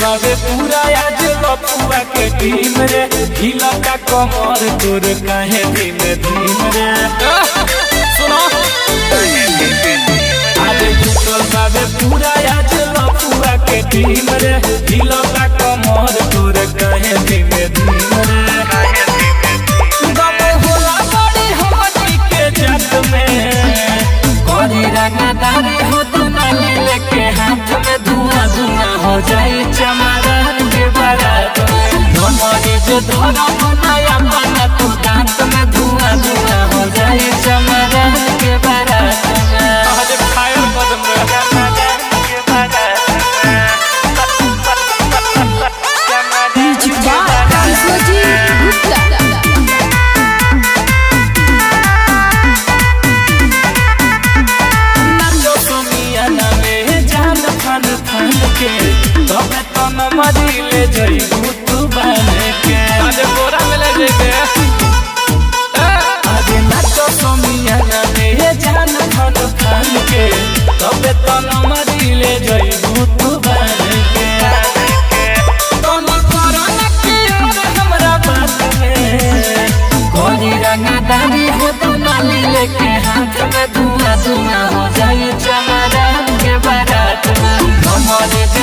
बाबे पूरा आज लपुआ के टीम रे। हिला का कमर तोर काहे दिन दिन रे। सुनो। आज झूठो बाबे पूरा आज लपुआ के टीम रे। हिला का कमर तोर काहे दिन दिन जो धरा बनाया बना तू दांत में धुआँ धुआँ हो जाए चमारन के बारात में आज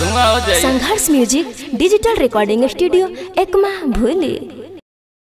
Sangharsh music digital recording studio Ekma भूली।